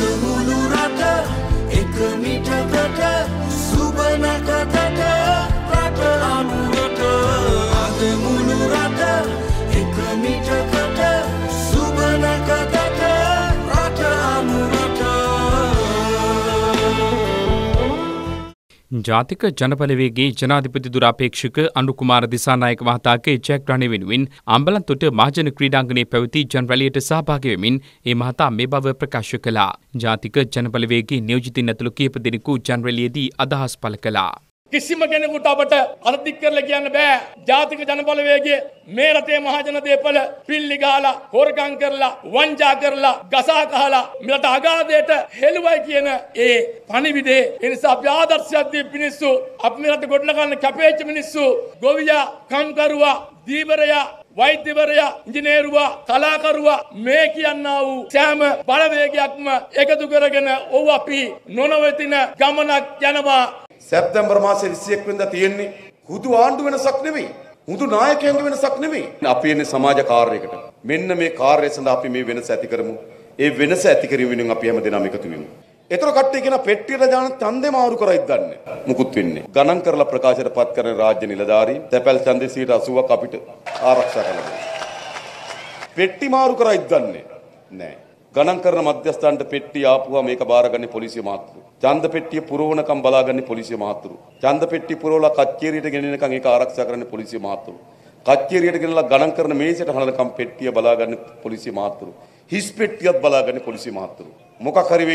මුළු රට ජාතික ජනපලවේගේ ජනාධිපති දුරාපේක්ෂක අනුකුමාර දිසානායක මහතාගේ ජයග්‍රහණය වෙනුවෙන් අම්බලන්තොට මහජන ක්‍රීඩාංගණයේ පැවති ජන රැලියට සහභාගී වෙමින් ඒ මහතා මේ බව ප්‍රකාශ කළා. ජාතික ජනපලවේගේ නියෝජිතින් ඇතුළු කීප දෙනෙකු ජන රැලියේදී අදහස් පළ කළා. කිසිම කෙනෙකුට අපට අරදික් කරලා කියන්න බෑ. ජාතික ජනබලවේගයේ මේ රටේ මහජන දේපල පිල්ලි ගහලා හොරකම් කරලා වංචා කරලා ගසා කහලා මෙලට අගාධයට හෙළුවයි කියන ඒ පණිවිඩේ ඒ නිසා අපි ආදර්ශයක් දී මිනිස්සු අපි මේ රට ගොඩනගන්න කැපෙච්ච මිනිස්සු ගොවියා කම්කරුවා දීවරයා වෛද්‍යවරයා ඉංජිනේරුවා කලාකරුවා මේ කියන්නා වූ සෑම බලවේගයක්ම එකතු කරගෙන ඔව් අපි නොනවතින ගමනක් යනවා. සැප්තැම්බර් මාසේ 21 වෙනිදා තියෙන්නේ හුදු ආණ්ඩු වෙනසක් නෙවෙයි. හුදු නායකයන්ගේ වෙනසක් නෙවෙයි. අපි එන්නේ සමාජ කාර්යයකට. මෙන්න මේ කාර්යය සඳහා අපි මේ වෙනස ඇති කරමු. ඒ වෙනස ඇති කිරීමෙන් අපි හැමදෙනාම එකතු වෙමු. ඒතර කට්ටිය කියන පෙට්ටියට දාන ඡන්දේ මාරු කරයිද දන්නේ. මුකුත් වෙන්නේ. ගණන් කරලා ප්‍රකාශයට පත් කරන රාජ්‍ය නිලධාරීන් තැපැල් ඡන්දේ 80ක් අපිට ආරක්ෂා කරලා පෙට්ටි මාරු කරයිද දන්නේ නෑ. ගණන් කරන මධ්‍යස්ථානට පෙට්ටිය ආපුවා මේක බාරගන්නේ පොලිසිය මහත්තුරු. ඡන්ද පෙට්ටිය පුරවනකම් බලාගන්නේ පොලිසිය මහත්තුරු. ඡන්ද පෙට්ටිය පුරවලා කච්චේරියට ගෙනෙනකම් ඒක ආරක්ෂා කරන්නේ පොලිසිය මහත්තුරු. කච්චේරියට ගෙනලා ගණන් කරන මේසයට හලනකම් පෙට්ටිය බලාගන්නේ පොලිසිය මහත්තුරු. හිස් පෙට්ටියත් බලාගන්නේ පොලිසිය මහත්තුරු. මොකක් හරි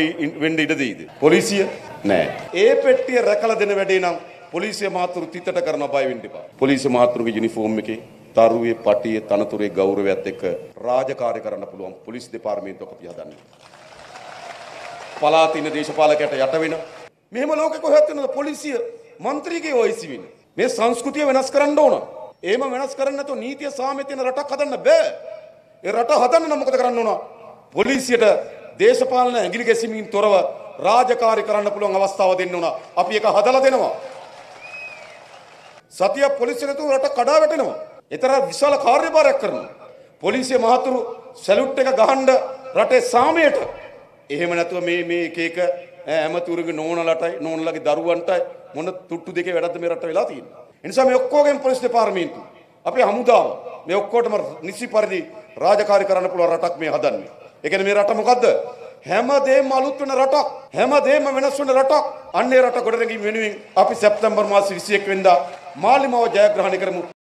වෙන්න ඉඩ දෙයිද? පොලිසිය නෑ. ඒ පෙට්ටිය රැකලා දෙන වැඩේ නම් පොලිසිය මහත්තුරු තිතට කරන බය වෙන්න එපා. පොලිසිය මහත්තුරුගේ යුනිෆෝම් එකේ දරුවේ පටියේ තනතුරේ ගෞරවයත් එක්ක රාජකාරය කරන්න පුළුවන් පොලිස් දෙපාර්තමේන්තුවක් අපි හදන්නේ. පළාත ඉන්න දේශපාලකයට යට වෙන මෙහෙම ලෝකෙ කොහෙවත් වෙනවද පොලිසිය മന്ത്രിගේ වයිසි වෙන. මේ සංස්කෘතිය වෙනස් කරන්න ඕන. එහෙම වෙනස් කරන්නේ නැතුව නීතිය සාමයේ තියෙන රටක් හදන්න බෑ. ඒ රට හදන්න නම් මොකද කරන්න ඕන? පොලිසියට දේශපාලන ඇඟිලි ගැසීමකින් තොරව රාජකාරි කරන්න පුළුවන් අවස්ථාව දෙන්න උනා. අපි ඒක හදලා දෙනවා. සතිය පොලිසියට රට කඩා වැටෙනවා. ඒතර විශාල කාර්යභාරයක් කරනවා. පොලිසිය මහතුරු සැලුට් එක ගහන්න රටේ සාමයට. එහෙම නැතුව මේ මේ එක එක ඇමතුරුගේ නෝනලටයි නෝනලගේ දරුවන්ටයි මොන තුට්ටු දෙකේ වැඩක්ද මේ රට වෙලා තියෙන්නේ. ඒ නිසා මේ ඔක්කොගෙන් පොලිස් දෙපාර්තමේන්තුව අපේ හමුදාව මේ ඔක්කොටම නිසි පරිදි රාජකාරී කරන්න පුළුවන් රටක් මේ හදන්නේ. ඒ කියන්නේ මේ රට මොකද්ද? හැමදේම අලුත් වෙන රටක් හැමදේම වෙනස් වෙන රටක් අන්නේ රට ගොඩනැගීම වෙනුවෙන් අපි සැප්තැම්බර් මාස 21 වෙනිදා මාලිමාව ජයග්‍රහණය කරමු